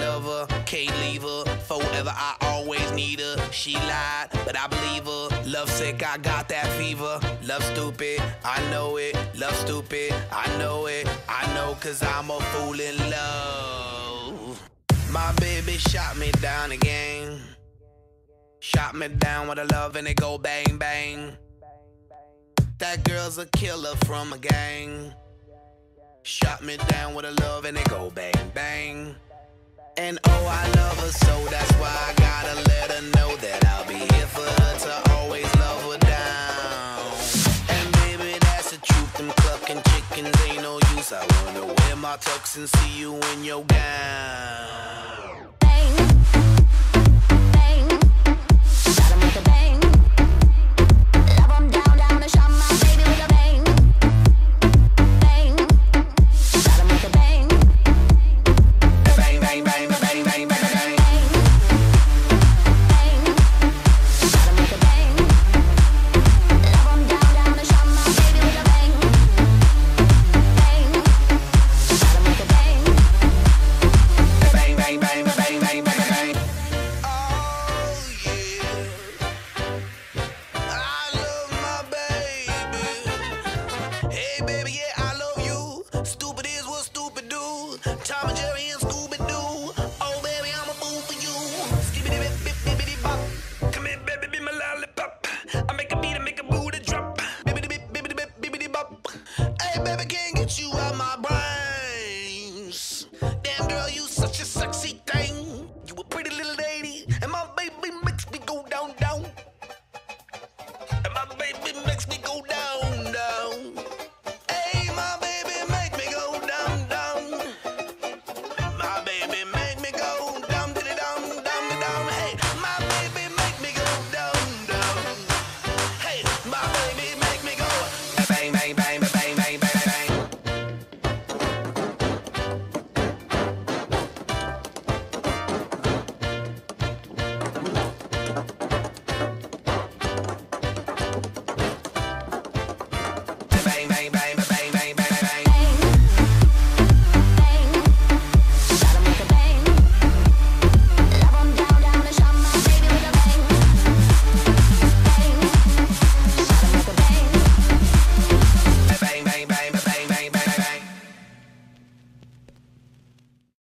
love her, can't leave her. Forever, I always need her. She lied, but I believe her. Love sick, I got that fever. Love stupid, I know it. Love stupid, I know it. I know, cause I'm a fool in love. My baby shot me down again. Shot me down with a love and it go bang bang. That girl's a killer from a gang. Shot me down with a love and it go bang bang. And oh, I love her so that's why I gotta let her know that I'll be here for her to always love her down. And baby, that's the truth. Them clucking chickens ain't no use. I wanna wear my tux and see you in your gown. Hey, baby, yeah, I love you. Stupid is what stupid do. Tom and Jerry and Scooby Doo. Oh, baby, I'm a fool for you. Skibbity bip bip bippity bop. Come here, baby, be my lollipop. I make a beat and make a booty drop. Bibbity bip bibbity bip bibbity bop. Hey, baby, can't get you out my brains. Damn, girl, you such a sexy thing. You a pretty little lady, and my baby makes me go down, down.